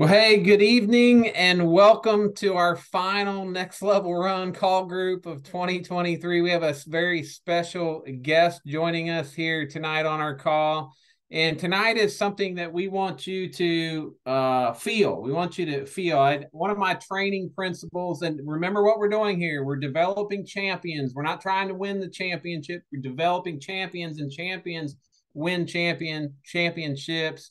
Well, hey, good evening and welcome to our final next level run call group of 2023. We have a very special guest joining us here tonight on our call. And tonight is something that we want you to uh, feel. We want you to feel. I, one of my training principles, and remember what we're doing here we're developing champions. We're not trying to win the championship, we're developing champions, and champions win champion championships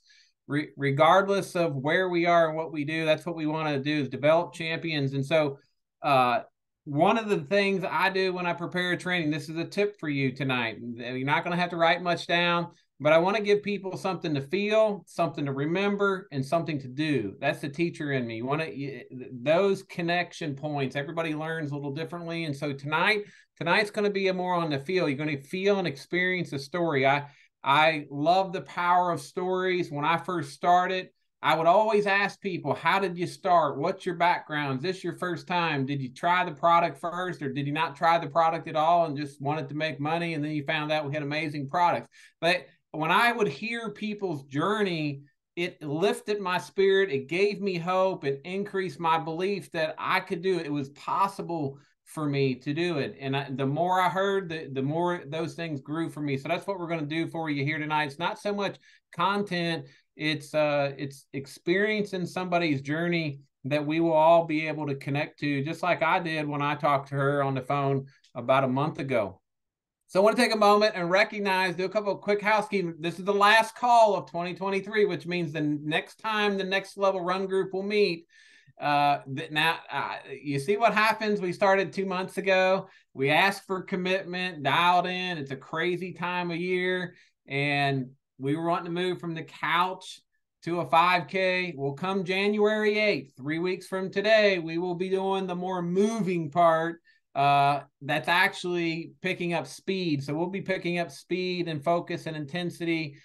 re- regardless of where we are and what we do, that's what we want to do is develop champions. And so, uh, one of the things I do when I prepare a training, this is a tip for you tonight. You're not going to have to write much down, but I want to give people something to feel, something to remember, and something to do. That's the teacher in me. You want to those connection points. Everybody learns a little differently, and so tonight, tonight's going to be a more on the feel. You're going to feel and experience a story. I I love the power of stories. When I first started, I would always ask people, How did you start? What's your background? Is this your first time? Did you try the product first, or did you not try the product at all and just wanted to make money? And then you found out we had amazing products. But when I would hear people's journey, it lifted my spirit. It gave me hope. It increased my belief that I could do it. It was possible for me to do it. And I, the more I heard, the, the more those things grew for me. So that's what we're going to do for you here tonight. It's not so much content, it's uh it's experiencing somebody's journey that we will all be able to connect to, just like I did when I talked to her on the phone about a month ago. So I want to take a moment and recognize, do a couple of quick housekeeping. This is the last call of 2023, which means the next time the next level run group will meet, uh, now uh, you see what happens. We started two months ago. We asked for commitment, dialed in. It's a crazy time of year, and we were wanting to move from the couch to a 5K. Well, come January 8th, three weeks from today, we will be doing the more moving part. Uh, that's actually picking up speed. So we'll be picking up speed and focus and intensity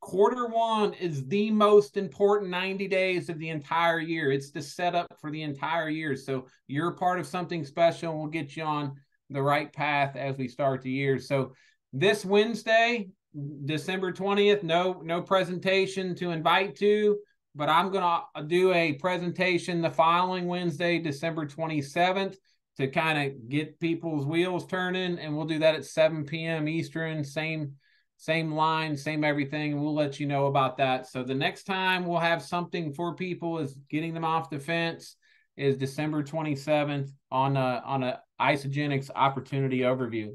quarter one is the most important 90 days of the entire year. It's the setup for the entire year. So you're part of something special and we'll get you on the right path as we start the year. So this Wednesday, December 20th, no no presentation to invite to, but I'm going to do a presentation the following Wednesday, December 27th to kind of get people's wheels turning and we'll do that at 7 p.m. Eastern, same same line, same everything. We'll let you know about that. So the next time we'll have something for people is getting them off the fence is December 27th on a on a Isagenix opportunity overview.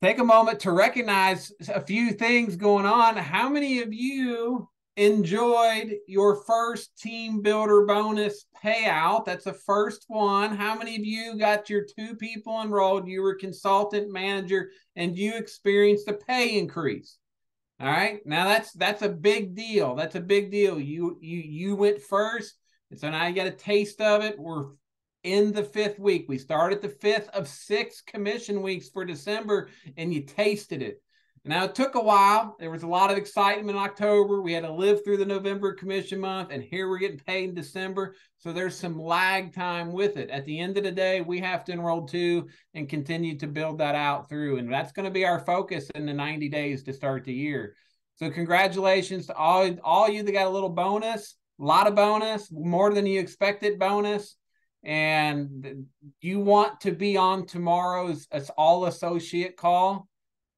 Take a moment to recognize a few things going on. How many of you enjoyed your first team builder bonus payout. That's the first one. How many of you got your two people enrolled? You were consultant manager and you experienced a pay increase. All right. Now that's that's a big deal. That's a big deal. You you you went first. And so now you got a taste of it. We're in the fifth week. We started the fifth of six commission weeks for December, and you tasted it. Now it took a while. There was a lot of excitement in October. We had to live through the November commission month, and here we're getting paid in December. So there's some lag time with it. At the end of the day, we have to enroll two and continue to build that out through. And that's going to be our focus in the 90 days to start the year. So congratulations to all, all you that got a little bonus, a lot of bonus, more than you expected bonus. And you want to be on tomorrow's all associate call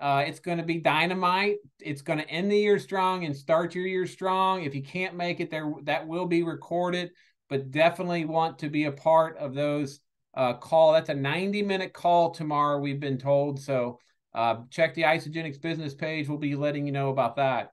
uh, it's going to be dynamite. It's going to end the year strong and start your year strong. If you can't make it there, that will be recorded, but definitely want to be a part of those uh, call. That's a 90 minute call tomorrow, we've been told. So uh, check the Isagenix business page. We'll be letting you know about that.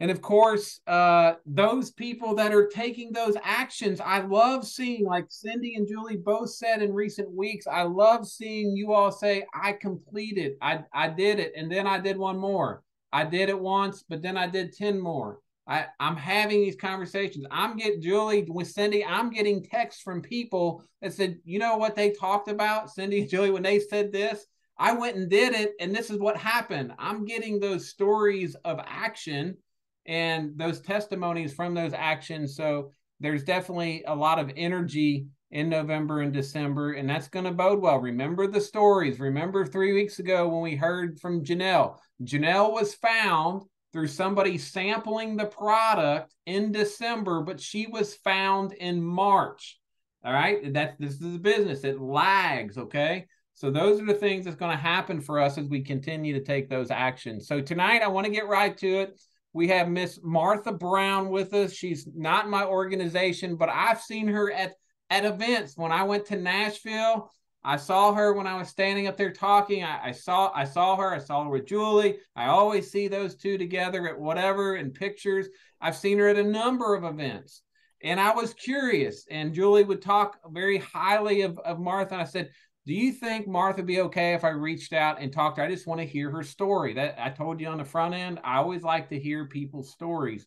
And of course, uh, those people that are taking those actions, I love seeing, like Cindy and Julie both said in recent weeks, I love seeing you all say, I completed, I, I did it, and then I did one more. I did it once, but then I did 10 more. I, I'm having these conversations. I'm getting Julie with Cindy, I'm getting texts from people that said, you know what they talked about, Cindy and Julie, when they said this? I went and did it, and this is what happened. I'm getting those stories of action and those testimonies from those actions. So there's definitely a lot of energy in November and December, and that's going to bode well. Remember the stories. Remember three weeks ago when we heard from Janelle. Janelle was found through somebody sampling the product in December, but she was found in March. All right. That's this is a business. It lags. Okay. So those are the things that's going to happen for us as we continue to take those actions. So tonight I want to get right to it. We have Miss Martha Brown with us. She's not my organization, but I've seen her at at events. When I went to Nashville, I saw her when I was standing up there talking. I, I, saw I saw her. I saw her with Julie. I always see those two together at whatever in pictures. I've seen her at a number of events. And I was curious. And Julie would talk very highly of, of Martha. And I said, Do you think Martha be okay if I reached out and talked? I just want to hear her story. That I told you on the front end. I always like to hear people's stories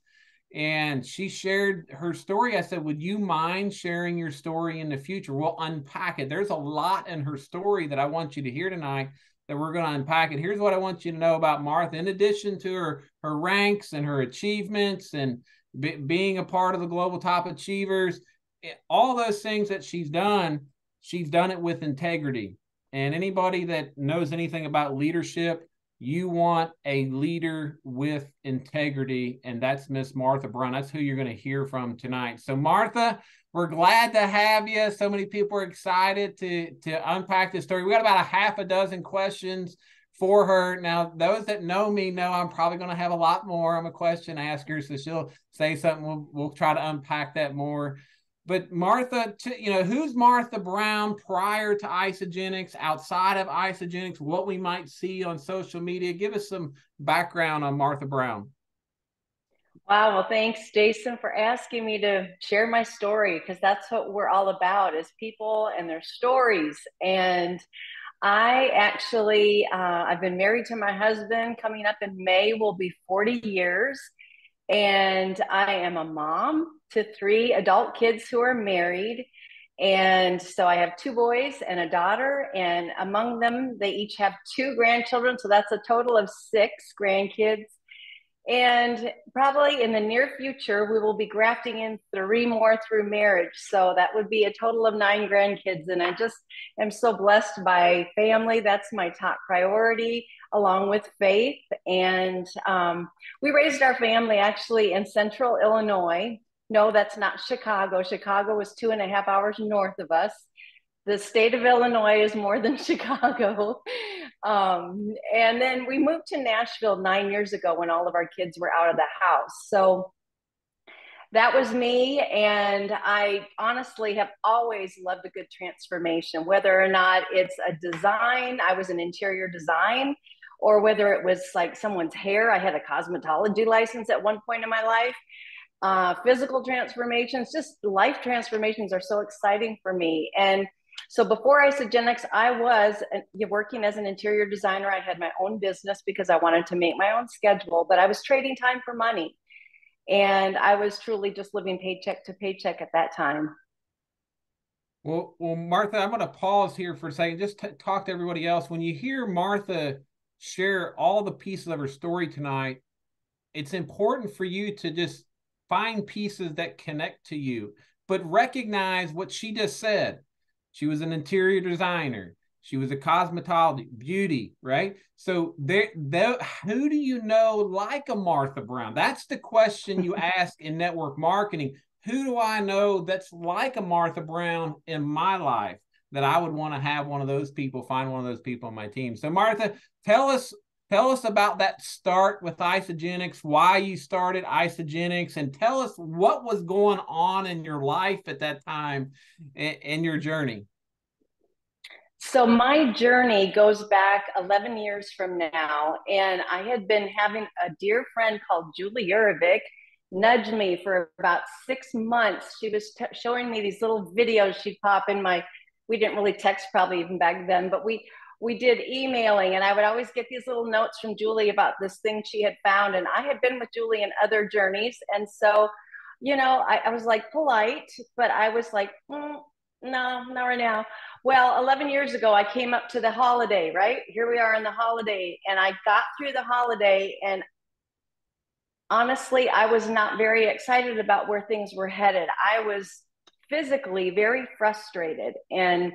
and she shared her story. I said, Would you mind sharing your story in the future? We'll unpack it. There's a lot in her story that I want you to hear tonight that we're going to unpack it. Here's what I want you to know about Martha. In addition to her, her ranks and her achievements and be, being a part of the global top achievers, eh, all those things that she's done, she's done it with integrity. And anybody that knows anything about leadership, you want a leader with integrity, and that's Miss Martha Brown. That's who you're going to hear from tonight. So, Martha, we're glad to have you. So many people are excited to to unpack this story. We got about a half a dozen questions for her. Now, those that know me know I'm probably going to have a lot more. I'm a question asker, so she'll say something. We'll we'll try to unpack that more. But Martha, you know, who's Martha Brown prior to Isagenix, outside of Isagenix, what we might see on social media? Give us some background on Martha Brown. Wow, well, thanks, Jason, for asking me to share my story because that's what we're all about is people and their stories. And I actually, uh, I've been married to my husband. Coming up in May will be 40 years. And I am a mom to three adult kids who are married. And so I have two boys and a daughter, and among them, they each have two grandchildren. So that's a total of six grandkids. And probably in the near future, we will be grafting in three more through marriage. So that would be a total of nine grandkids. And I just am so blessed by family. That's my top priority, along with faith. And um, we raised our family actually in central Illinois. No, that's not Chicago. Chicago was two and a half hours north of us the state of Illinois is more than Chicago. Um, and then we moved to Nashville nine years ago when all of our kids were out of the house. So that was me. And I honestly have always loved a good transformation, whether or not it's a design, I was an interior design, or whether it was like someone's hair. I had a cosmetology license at one point in my life. Uh, physical transformations, just life transformations are so exciting for me. And so before Isagenix, I was working as an interior designer. I had my own business because I wanted to make my own schedule, but I was trading time for money. And I was truly just living paycheck to paycheck at that time. Well, well, Martha, I'm going to pause here for a second. Just t- talk to everybody else. When you hear Martha share all the pieces of her story tonight, it's important for you to just find pieces that connect to you, but recognize what she just said she was an interior designer. She was a cosmetology, beauty, right? So there, there, who do you know like a Martha Brown? That's the question you ask in network marketing. Who do I know that's like a Martha Brown in my life that I would want to have one of those people, find one of those people on my team? So Martha, tell us Tell us about that start with Isagenix, why you started Isagenix, and tell us what was going on in your life at that time in your journey. So, my journey goes back 11 years from now, and I had been having a dear friend called Julie Urovic nudge me for about six months. She was t- showing me these little videos she'd pop in my, we didn't really text probably even back then, but we we did emailing and I would always get these little notes from Julie about this thing she had found. And I had been with Julie in other journeys. And so, you know, I, I was like polite, but I was like, mm, no, not right now. Well, 11 years ago, I came up to the holiday, right? Here we are in the holiday. And I got through the holiday and honestly, I was not very excited about where things were headed. I was physically very frustrated and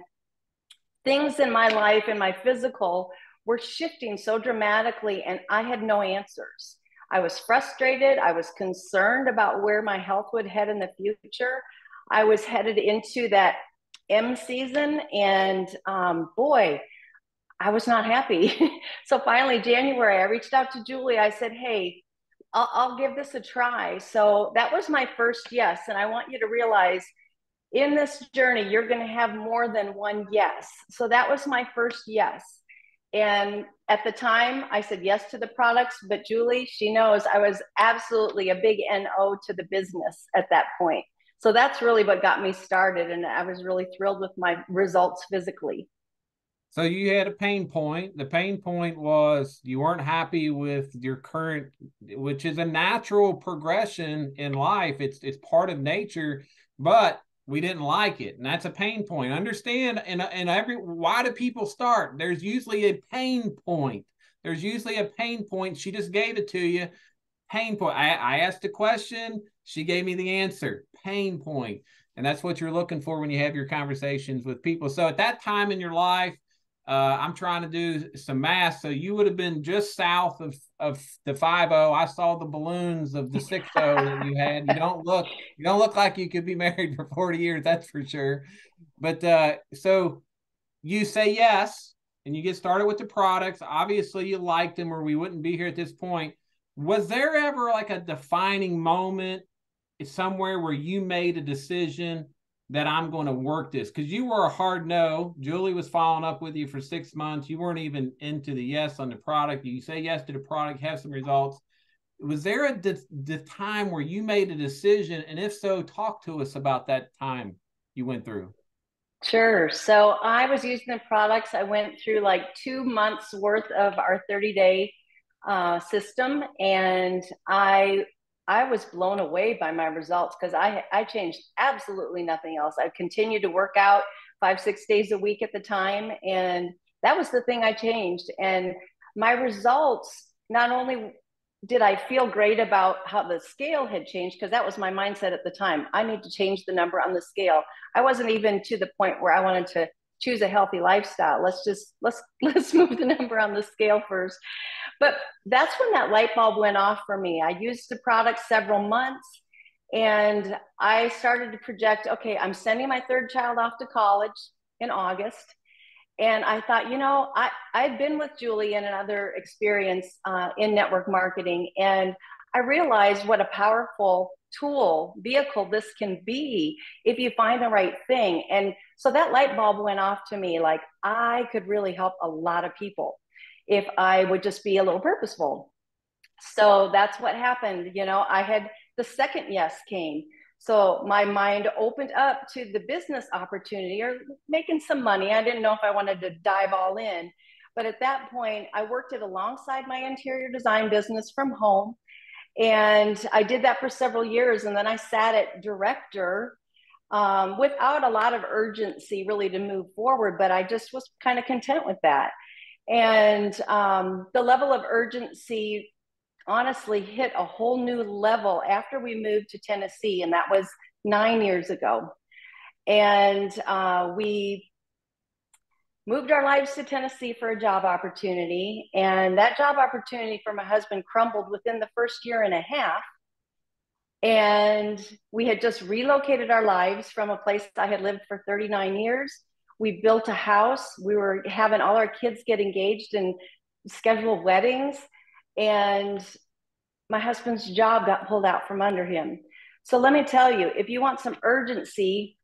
things in my life and my physical were shifting so dramatically and I had no answers. I was frustrated. I was concerned about where my health would head in the future. I was headed into that M season, and um, boy, I was not happy. so finally, January, I reached out to Julie. I said, Hey, I'll, I'll, give this a try. So that was my first yes. And I want you to realize in this journey, you're going to have more than one yes. So that was my first yes. And at the time, I said yes to the products. But Julie, she knows I was absolutely a big NO to the business at that point. So that's really what got me started. And I was really thrilled with my results physically. So you had a pain point. The pain point was you weren't happy with your current, which is a natural progression in life. It's it's part of nature, but we didn't like it, and that's a pain point. Understand? And and every why do people start? There's usually a pain point. There's usually a pain point. She just gave it to you. Pain point. I, I asked a question. She gave me the answer. Pain point. And that's what you're looking for when you have your conversations with people. So at that time in your life, uh, I'm trying to do some math. So you would have been just south of, of the 5 I saw the balloons of the 6 that you had. You don't look you don't look like you could be married for 40 years, that's for sure. But uh, so you say yes and you get started with the products. Obviously you liked them or we wouldn't be here at this point. Was there ever like a defining moment somewhere where you made a decision that I'm going to work this because you were a hard no. Julie was following up with you for six months. You weren't even into the yes on the product. You say yes to the product, have some results. Was there a the time where you made a decision? And if so, talk to us about that time you went through. Sure. So I was using the products. I went through like two months worth of our 30 day uh, system, and I I was blown away by my results because I I changed absolutely nothing else. I continued to work out five six days a week at the time, and that was the thing I changed. And my results not only did I feel great about how the scale had changed because that was my mindset at the time. I need to change the number on the scale. I wasn't even to the point where I wanted to choose a healthy lifestyle. Let's just let's let's move the number on the scale first. But that's when that light bulb went off for me. I used the product several months and I started to project okay, I'm sending my third child off to college in August. And I thought, you know, I, I've been with Julie in another experience uh, in network marketing, and I realized what a powerful tool, vehicle this can be if you find the right thing. And so that light bulb went off to me like I could really help a lot of people if I would just be a little purposeful. So that's what happened. You know, I had the second yes came. So my mind opened up to the business opportunity or making some money. I didn't know if I wanted to dive all in. But at that point, I worked it alongside my interior design business from home. And I did that for several years. And then I sat at director um, without a lot of urgency really to move forward. But I just was kind of content with that. And um, the level of urgency honestly hit a whole new level after we moved to Tennessee, and that was nine years ago. And uh, we moved our lives to Tennessee for a job opportunity. And that job opportunity for my husband crumbled within the first year and a half. And we had just relocated our lives from a place I had lived for 39 years we built a house. We were having all our kids get engaged and schedule weddings. And my husband's job got pulled out from under him. So let me tell you, if you want some urgency,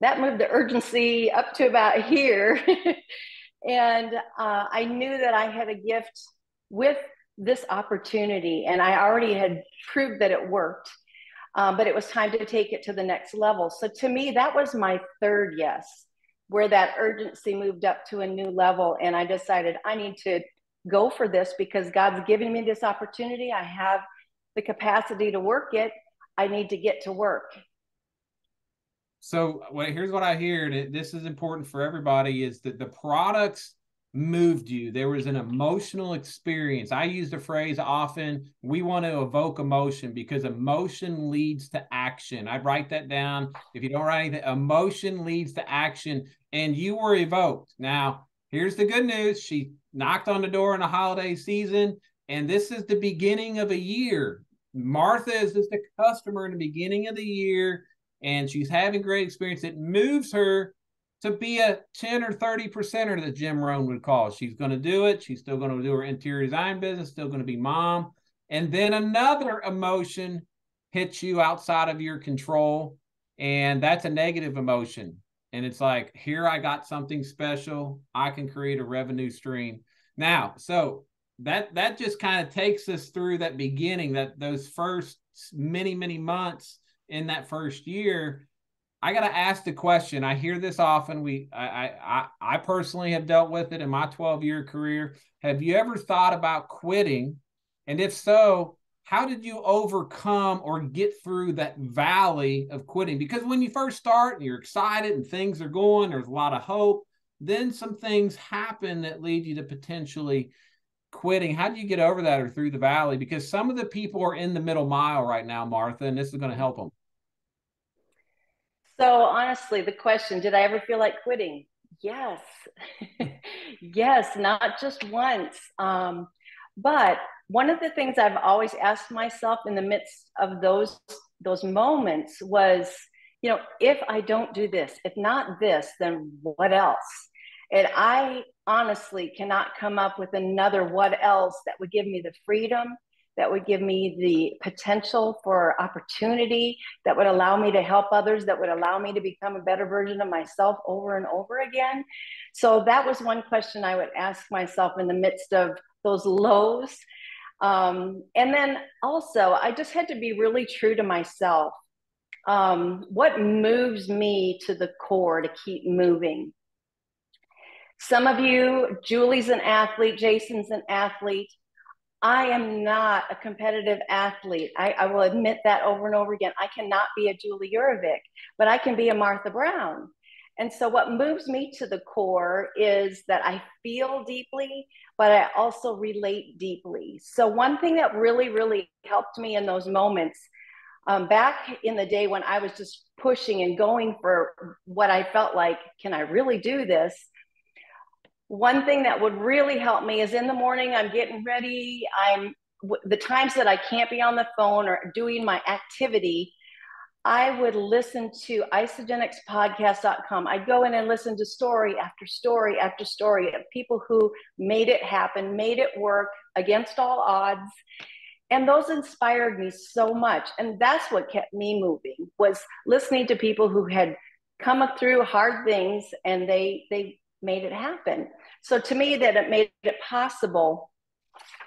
that moved the urgency up to about here. and uh, I knew that I had a gift with this opportunity, and I already had proved that it worked. Um, but it was time to take it to the next level. So to me, that was my third yes where that urgency moved up to a new level. And I decided I need to go for this because God's giving me this opportunity. I have the capacity to work it. I need to get to work. So well, here's what I hear. This is important for everybody is that the products moved you. There was an emotional experience. I use the phrase often we want to evoke emotion because emotion leads to action. I'd write that down. If you don't write anything, emotion leads to action, and you were evoked. Now, here's the good news she knocked on the door in the holiday season. and this is the beginning of a year. Martha is just a customer in the beginning of the year, and she's having great experience. It moves her to be a 10 or 30 percenter that Jim Rohn would call. She's going to do it. She's still going to do her interior design business, still going to be mom. And then another emotion hits you outside of your control. And that's a negative emotion. And it's like, here I got something special. I can create a revenue stream. Now, so that that just kind of takes us through that beginning, that those first many, many months in that first year I got to ask the question. I hear this often. We, I, I, I personally have dealt with it in my 12 year career. Have you ever thought about quitting? And if so, how did you overcome or get through that valley of quitting? Because when you first start and you're excited and things are going, there's a lot of hope. Then some things happen that lead you to potentially quitting. How do you get over that or through the valley? Because some of the people are in the middle mile right now, Martha, and this is going to help them. So honestly, the question, did I ever feel like quitting? Yes. yes, not just once. Um, but one of the things I've always asked myself in the midst of those those moments was, you know, if I don't do this, if not this, then what else? And I honestly cannot come up with another what else that would give me the freedom that would give me the potential for opportunity, that would allow me to help others, that would allow me to become a better version of myself over and over again. So that was one question I would ask myself in the midst of those lows. Um, and then also, I just had to be really true to myself. Um, what moves me to the core to keep moving? Some of you, Julie's an athlete, Jason's an athlete. I am not a competitive athlete. I, I, will admit that over and over again. I cannot be a Julie Urovic, but I can be a Martha Brown. And so, what moves me to the core is that I feel deeply, but I also relate deeply. So, one thing that really, really helped me in those moments um, back in the day when I was just pushing and going for what I felt like, can I really do this? One thing that would really help me is in the morning i'm getting ready i'm the times that i can't be on the phone or doing my activity i would listen to isagenixpodcast.com i'd go in and listen to story after story after story of people who made it happen made it work against all odds and those inspired me so much and that's what kept me moving was listening to people who had come through hard things and they they made it happen so to me, that it made it possible.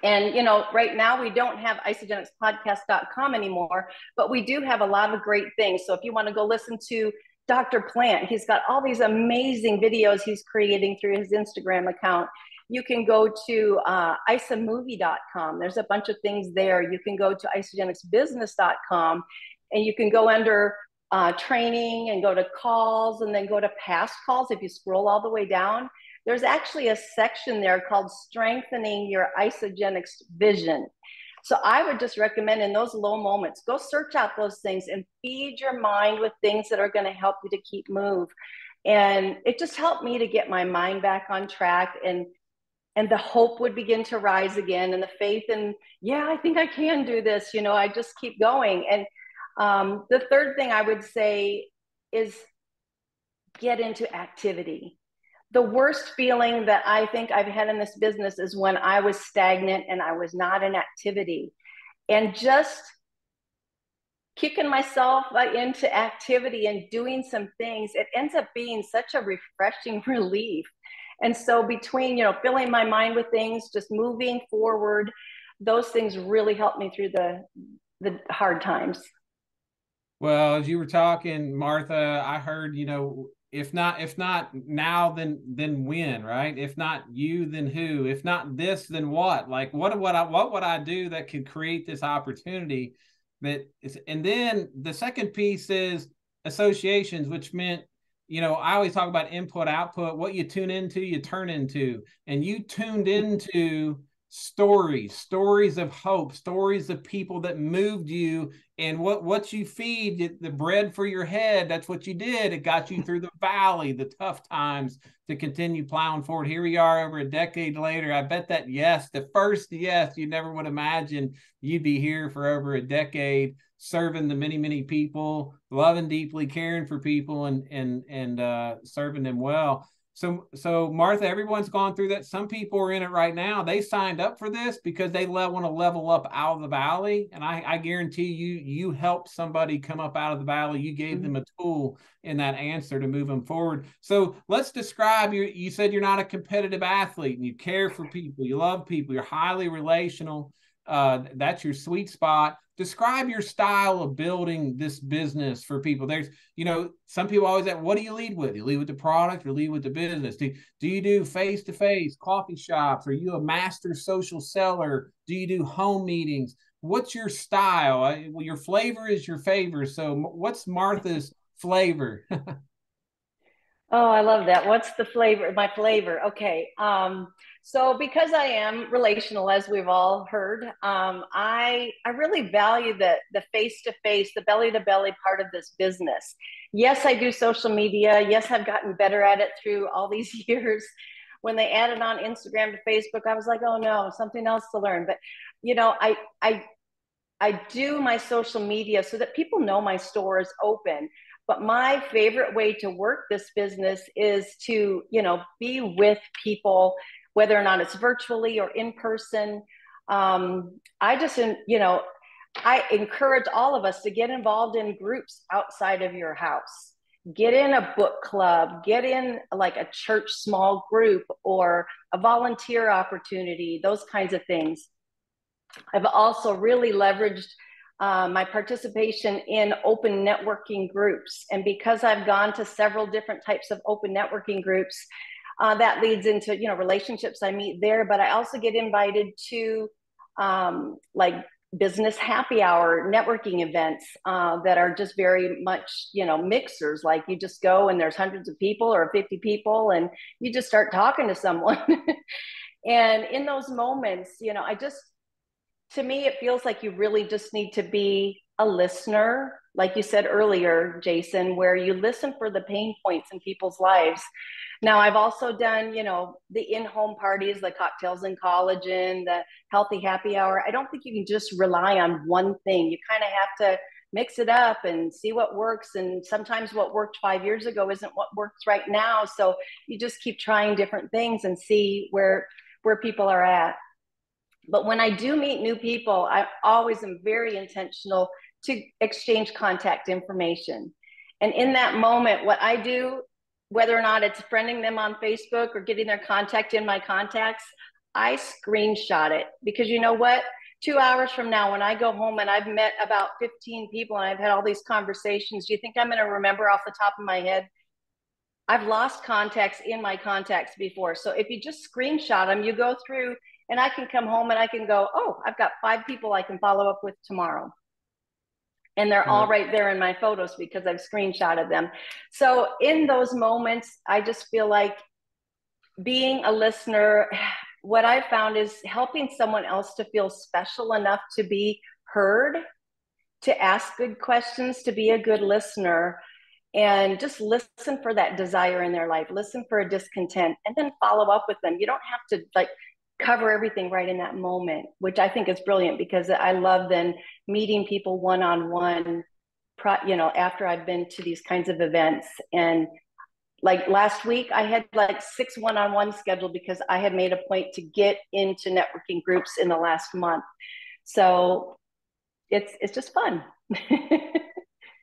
And you know, right now we don't have isagenixpodcast.com anymore, but we do have a lot of great things. So if you want to go listen to Dr. Plant, he's got all these amazing videos he's creating through his Instagram account. You can go to uh, isamovie.com. There's a bunch of things there. You can go to isagenixbusiness.com and you can go under uh, training and go to calls and then go to past calls. If you scroll all the way down, there's actually a section there called strengthening your Isagenix vision. So I would just recommend in those low moments, go search out those things and feed your mind with things that are going to help you to keep move. And it just helped me to get my mind back on track and and the hope would begin to rise again and the faith and yeah, I think I can do this. You know, I just keep going. And um, the third thing I would say is get into activity the worst feeling that I think I've had in this business is when I was stagnant and I was not in activity. And just kicking myself uh, into activity and doing some things, it ends up being such a refreshing relief. And so, between, you know, filling my mind with things, just moving forward, those things really helped me through the, the hard times. Well, as you were talking, Martha, I heard, you know, if not if not now then then when right? If not you then who? If not this then what? Like what what I what would I do that could create this opportunity that is and then the second piece is associations which meant you know I always talk about input output what you tune into you turn into. And you tuned into stories, stories of hope, stories of people that moved you and what what you feed the bread for your head that's what you did. It got you through the valley the tough times to continue plowing forward. Here we are over a decade later. I bet that yes the first yes you never would imagine you'd be here for over a decade serving the many many people loving deeply caring for people and and and uh, serving them well so, so Martha, everyone's gone through that. Some people are in it right now. They signed up for this because they want to level up out of the valley. And I, I guarantee you, you helped somebody come up out of the valley. You gave mm-hmm. them a tool in that answer to move them forward. So let's describe you. You said you're not a competitive athlete and you care for people. You love people. You're highly relational. Uh, that's your sweet spot describe your style of building this business for people. There's you know some people always ask what do you lead with? You lead with the product or lead with the business? Do, do you do face-to-face coffee shops? Are you a master social seller? Do you do home meetings? What's your style? I, well, your flavor is your favor so what's martha's flavor? Oh i love that. What's the flavor my flavor? Okay um so because I am relational, as we've all heard, um, I I really value the the face to face, the belly to belly part of this business. Yes, I do social media. Yes, I've gotten better at it through all these years. When they added on Instagram to Facebook, I was like, oh no, something else to learn. But you know, I I I do my social media so that people know my store is open. But my favorite way to work this business is to, you know, be with people whether or not it's virtually or in person. Um, I just, you know, I encourage all of us to get involved in groups outside of your house. Get in a book club, get in like a church small group or a volunteer opportunity, those kinds of things. I've also really leveraged uh, my participation in open networking groups. And because I've gone to several different types of open networking groups, uh, that leads into you know relationships i meet there but i also get invited to um, like business happy hour networking events uh, that are just very much you know mixers. Like you just go and there's hundreds of people or 50 people and you just start talking to someone. And in those moments you know i just to me it feels like you really just need to be a listener like you said earlier jason where you listen for the pain points in people's lives now, I've also done, you know, the in-home parties, the cocktails and collagen, the healthy happy hour. I don't think you can just rely on one thing. You kind of have to mix it up and see what works. And sometimes what worked five years ago isn't what works right now. So you just keep trying different things and see where where people are at. But when I do meet new people, I always am very intentional to exchange contact information. And in that moment, what I do whether or not it's friending them on Facebook or getting their contact in my contacts, I screenshot it because you know what? Two hours from now, when I go home and I've met about 15 people and I've had all these conversations, do you think I'm going to remember off the top of my head? I've lost contacts in my contacts before. So if you just screenshot them, you go through and I can come home and I can go, oh, I've got five people I can follow up with tomorrow and they're all right there in my photos because I've screenshotted them. So in those moments, I just feel like being a listener, what I found is helping someone else to feel special enough to be heard, to ask good questions, to be a good listener, and just listen for that desire in their life, listen for a discontent, and then follow up with them. You don't have to like cover everything right in that moment, which I think is brilliant because I love then meeting people one on one, you know, after I've been to these kinds of events. And like last week, I had like six one on one scheduled because I had made a point to get into networking groups in the last month. So it's it's just fun.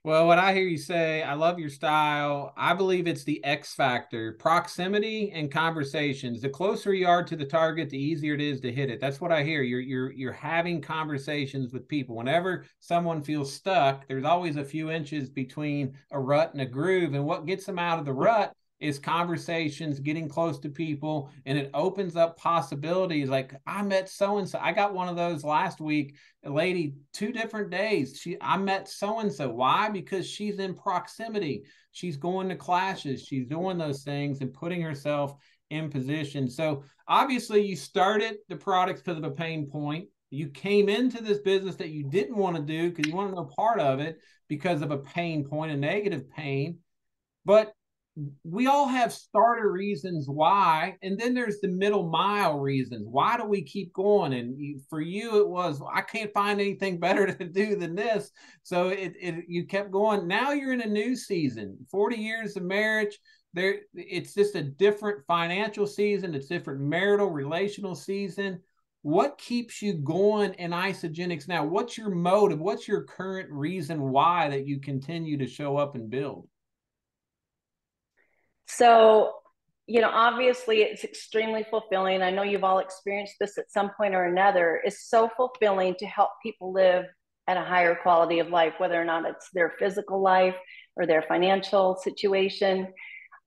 Well, what I hear you say, I love your style. I believe it's the X factor proximity and conversations. The closer you are to the target, the easier it is to hit it. That's what I hear. You're you're you're having conversations with people. Whenever someone feels stuck, there's always a few inches between a rut and a groove. And what gets them out of the rut is conversations, getting close to people, and it opens up possibilities. Like I met so and so. I got one of those last week. A lady, two different days. She I met so and so. Why? Because she's in proximity. She's going to classes. She's doing those things and putting herself in position. So obviously, you started the products because of a pain point. You came into this business that you didn't want to do because you want to know part of it because of a pain point, a negative pain. But we all have starter reasons why and then there's the middle mile reasons. Why do we keep going? And for you it was i can't find anything better to do than this. So it, it you kept going. Now you're in a new season 40 years of marriage. There it's just a different financial season. It's different marital relational season. What keeps you going in Isagenix now? What's your motive? What's your current reason why that you continue to show up and build so, you know, obviously it's extremely fulfilling. I know you've all experienced this at some point or another. It's so fulfilling to help people live at a higher quality of life, whether or not it's their physical life or their financial situation,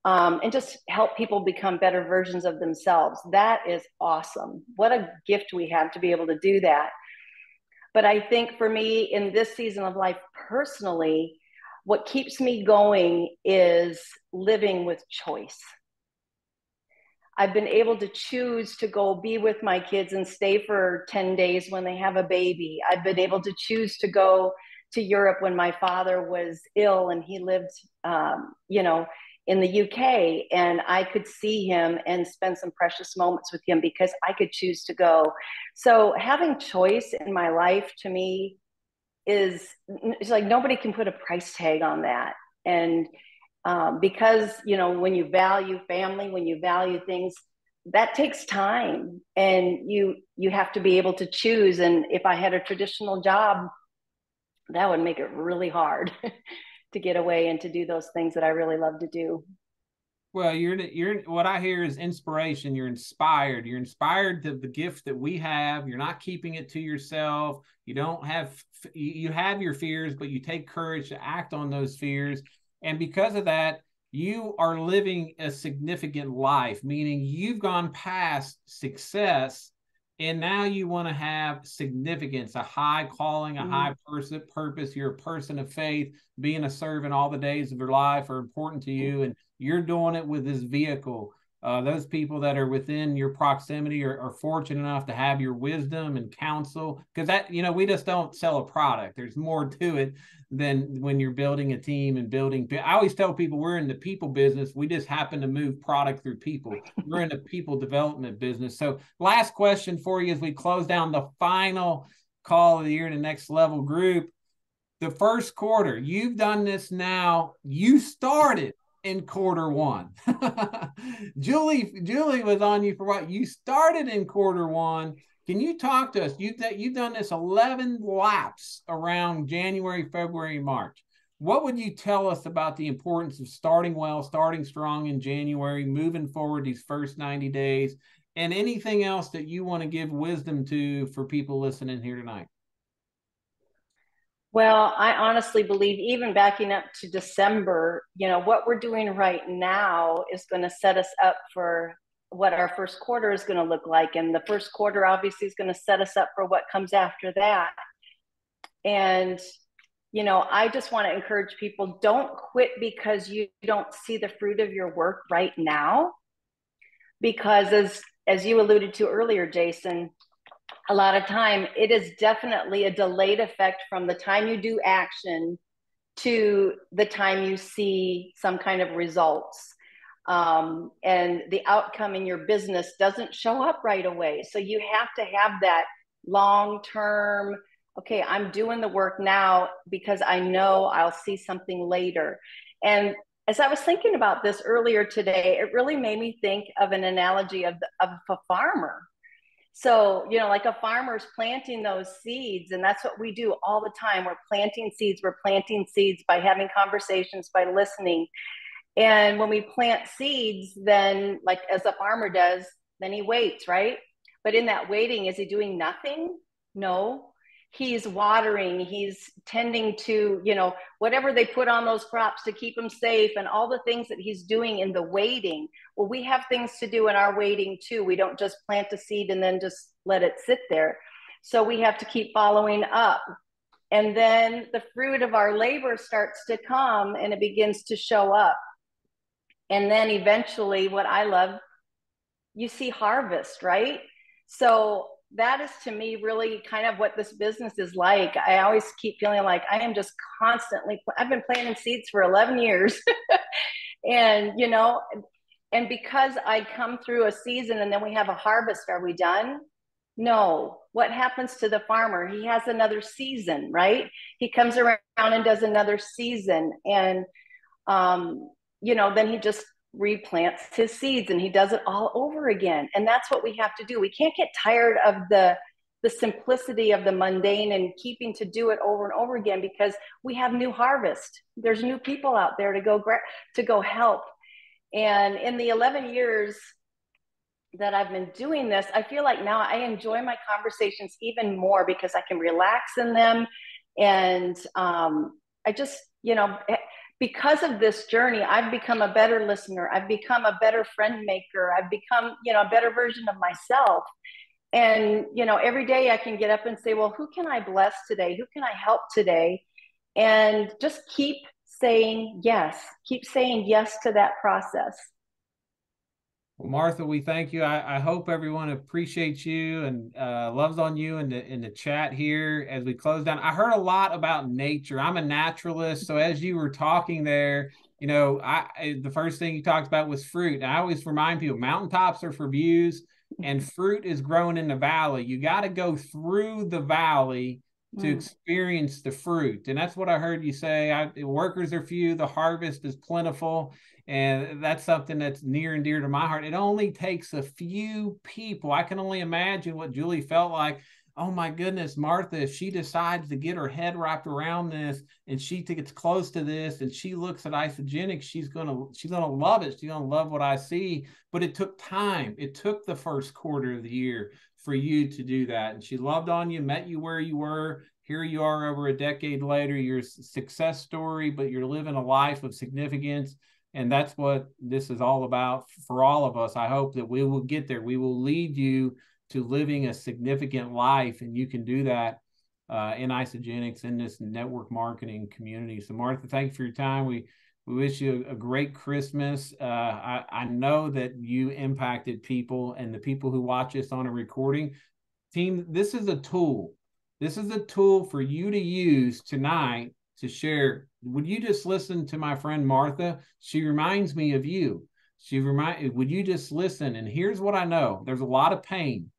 um, and just help people become better versions of themselves. That is awesome. What a gift we have to be able to do that. But I think for me in this season of life personally, what keeps me going is living with choice. I've been able to choose to go be with my kids and stay for 10 days when they have a baby. I've been able to choose to go to Europe when my father was ill and he lived, um, you know, in the UK and I could see him and spend some precious moments with him because I could choose to go. So having choice in my life to me is it's like nobody can put a price tag on that. And um, because you know when you value family when you value things that takes time. And you you have to be able to choose. And if i had a traditional job that would make it really hard to get away and to do those things that i really love to do well, you're you're what I hear is inspiration. You're inspired. You're inspired to the gift that we have. You're not keeping it to yourself. You don't have you have your fears, but you take courage to act on those fears. And because of that, you are living a significant life, meaning you've gone past success and now you want to have significance, a high calling, a mm-hmm. high person purpose. You're a person of faith. Being a servant all the days of your life are important to you, and you're doing it with this vehicle. Uh, those people that are within your proximity are, are, fortunate enough to have your wisdom and counsel because that you know we just don't sell a product. There's more to it than when you're building a team and building i always tell people we're in the people business. We just happen to move product through people. We're in the people development business. So last question for you as we close down the final call of the year in the next level group. The first quarter you've done this now. You started in quarter one. Julie, Julie was on you for what you started in quarter one. Can you talk to us? You've you've done this 11 laps around January, February, March. What would you tell us about the importance of starting well, starting strong in January, moving forward these first 90 days, and anything else that you want to give wisdom to for people listening here tonight? Well, I honestly believe even backing up to December, you know, what we're doing right now is going to set us up for what our first quarter is going to look like. And the first quarter obviously is going to set us up for what comes after that. And, you know, I just want to encourage people don't quit because you don't see the fruit of your work right now. Because as as you alluded to earlier, Jason, a lot of time it is definitely a delayed effect from the time you do action to the time you see some kind of results. Um, and the outcome in your business doesn't show up right away. So you have to have that long term okay i'm doing the work now because i know i'll see something later. And as i was thinking about this earlier today it really made me think of an analogy of, of a farmer so, you know, like a farmer's planting those seeds, and that's what we do all the time. We're planting seeds, we're planting seeds by having conversations, by listening. And when we plant seeds, then, like as a farmer does, then he waits, right? But in that waiting, is he doing nothing? No, he's watering he's tending to you know whatever they put on those crops to keep them safe and all the things that he's doing in the waiting well we have things to do in our waiting too. We don't just plant a seed and then just let it sit there. So we have to keep following up. And then the fruit of our labor starts to come and it begins to show up. And then eventually what i love you see harvest, right? So that is to me really kind of what this business is like. I always keep feeling like I am just constantly, I've been planting seeds for 11 years. and, you know, and because I come through a season and then we have a harvest, are we done? No. What happens to the farmer? He has another season, right? He comes around and does another season. And, um, you know, then he just replants his seeds and he does it all over again. And that's what we have to do. We can't get tired of the, the simplicity of the mundane and keeping to do it over and over again because we have new harvest. There's new people out there to go to go help. And in the 11 years that I've been doing this, I feel like now I enjoy my conversations even more because I can relax in them. And um, I just, you know, eh, because of this journey, I've become a better listener. I've become a better friend maker. I've become, you know, a better version of myself. And, you know, every day I can get up and say, well, who can I bless today? Who can I help today? And just keep saying yes. Keep saying yes to that process. Well, Martha, we thank you. I, I hope everyone appreciates you and uh, loves on you in the in the chat here as we close down. I heard a lot about nature. I'm a naturalist, so as you were talking there, you know, I, the first thing you talked about was fruit. And I always remind people, mountaintops are for views, and fruit is growing in the valley. You got to go through the valley to mm. experience the fruit. And that's what I heard you say. I, workers are few, the harvest is plentiful. And that's something that's near and dear to my heart. It only takes a few people. I can only imagine what Julie felt like. Oh my goodness, Martha, if she decides to get her head wrapped around this and she gets close to this and she looks at Isagenix, she's gonna she's gonna love it. She's gonna love what I see. But it took time. It took the first quarter of the year for you to do that. And she loved on you, met you where you were. Here you are over a decade later, your success story, but you're living a life of significance. And that's what this is all about for all of us. I hope that we will get there. We will lead you to living a significant life, and you can do that uh, in Isagenix in this network marketing community. So, Martha, thank you for your time. We we wish you a, great Christmas. Uh, I, I know that you impacted people and the people who watch us on a recording. Team, this is a tool. This is a tool for you to use tonight to share. Would you just listen to my friend Martha? She reminds me of you. She remind would you just listen? And here's what I know. There's a lot of pain.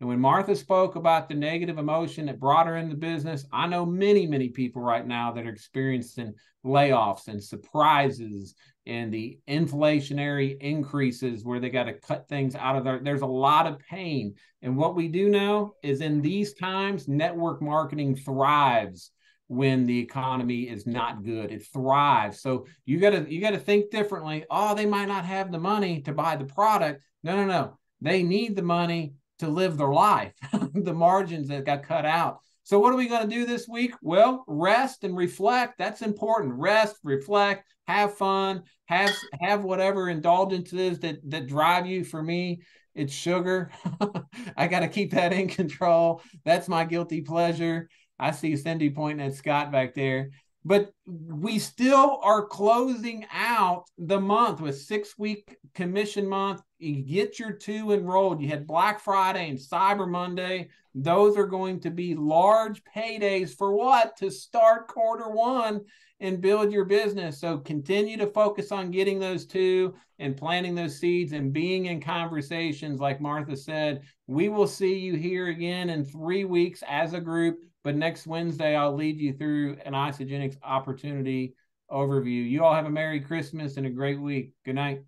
And when Martha spoke about the negative emotion that brought her in the business, I know many, many people right now that are experiencing layoffs and surprises and the inflationary increases where they got to cut things out of there. There's a lot of pain. And what we do know is in these times, network marketing thrives when the economy is not good it thrives so you got to you got to think differently oh they might not have the money to buy the product no no no they need the money to live their life, the margins that got cut out. So, what are we going to do this week? Well, rest and reflect. That's important. Rest, reflect, have fun, have have whatever indulgences that that drive you. For me, it's sugar. I got to keep that in control. That's my guilty pleasure. I see Cindy pointing at Scott back there. But we still are closing out the month with six week commission month. You get your two enrolled. You had black friday and cyber monday. Those are going to be large paydays for what? To start quarter one and build your business. So continue to focus on getting those two and planting those seeds and being in conversations. Like martha said we will see you here again in three weeks as a group but next Wednesday, I'll lead you through an Isagenix opportunity overview. You all have a Merry Christmas and a great week. Good night.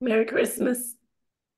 Merry Christmas.